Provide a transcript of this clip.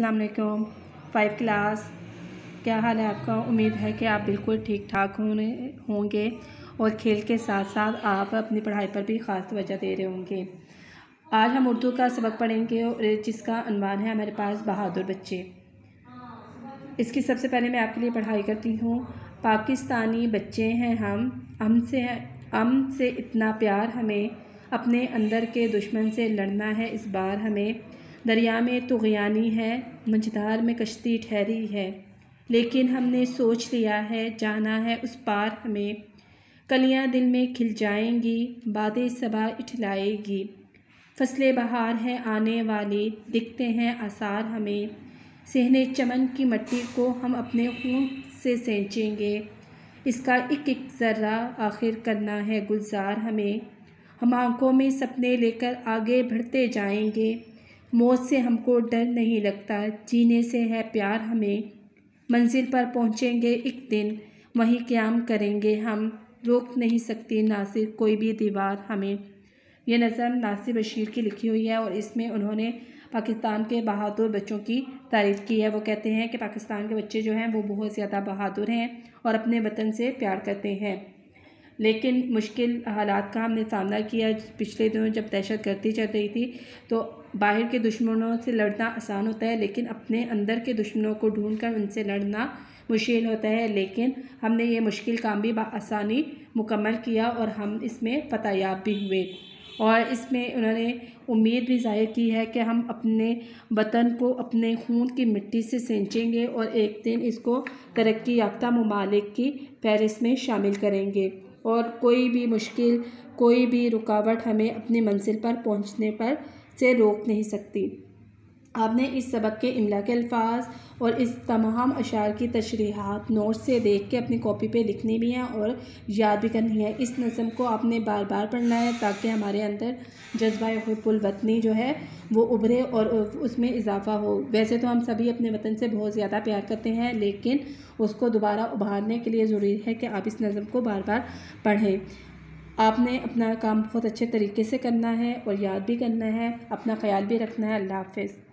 अस्सलाम वालेकुम। Five class क्या हाल है आपका? उम्मीद है कि आप बिल्कुल ठीक ठाक होने होंगे और खेल के साथ साथ आप अपनी पढ़ाई पर भी ख़ास तवज्जो दे रहे होंगे। आज हम उर्दू का सबक पढ़ेंगे और जिसका अनुमान है हमारे पास बहादुर बच्चे। इसकी सबसे पहले मैं आपके लिए पढ़ाई करती हूँ। पाकिस्तानी बच्चे हैं हम। हम से हम से इतना प्यार हमें अपने अंदर के दुश्मन से लड़ना है। इस बार हमें दरिया में तो गयानी है, मंझधार में कश्ती ठहरी है। लेकिन हमने सोच लिया है, जाना है उस पार हमें। कलियाँ दिल में खिल जाएँगी, बातें सबा इठलाएगी फ़सलें बहार हैं आने वाली, दिखते हैं आसार हमें। सहने चमन की मट्टी को हम अपने खून से सेंचेंगे। इसका एक एक ज़र्रा आखिर करना है गुलजार हमें। हम आँखों में सपने लेकर आगे बढ़ते जाएँगे। मौत से हमको डर नहीं लगता। जीने से है प्यार हमें। मंजिल पर पहुँचेंगे एक दिन, वहीं क्याम करेंगे हम। रोक नहीं सकती नासिर कोई भी दीवार हमें। यह नज़म नासिर बशीर की लिखी हुई है और इसमें उन्होंने पाकिस्तान के बहादुर बच्चों की तारीफ़ की है। वो कहते हैं कि पाकिस्तान के बच्चे जो हैं, वो बहुत ज़्यादा बहादुर हैं और अपने वतन से प्यार करते हैं। लेकिन मुश्किल हालात का हमने सामना किया पिछले दिनों जब दहशत गर्दी चल रही थी तो बाहर के दुश्मनों से लड़ना आसान होता है, लेकिन अपने अंदर के दुश्मनों को ढूंढ कर उनसे लड़ना मुश्किल होता है। लेकिन हमने ये मुश्किल काम भी आसानी मुकम्मल किया और हम इसमें फ़तयाब भी हुए। और इसमें उन्होंने उम्मीद भी ज़ाहिर की है कि हम अपने वतन को अपने खून की मिट्टी से सेंचेंगे और एक दिन इसको तरक्की याफ्ता ममालिक की फहरिस्त में शामिल करेंगे। और कोई भी मुश्किल, कोई भी रुकावट हमें अपनी मंजिल पर पहुँचने पर से रोक नहीं सकती। आपने इस सबक के इमला के अल्फाज और इस तमाम अशार की तशरीहत नोट से देख के अपनी कॉपी पे लिखनी भी है और याद भी करनी है। इस नज़म को आपने बार बार पढ़ना है ताकि हमारे अंदर जज्बा पुलवतनी जो है वो उभरे और उसमें इजाफ़ा हो। वैसे तो हम सभी अपने वतन से बहुत ज़्यादा प्यार करते हैं, लेकिन उसको दोबारा उभारने के लिए ज़रूरी है कि आप इस नज़म को बार बार पढ़ें। आपने अपना काम बहुत अच्छे तरीके से करना है और याद भी करना है, अपना ख्याल भी रखना है। अल्लाह हाफ़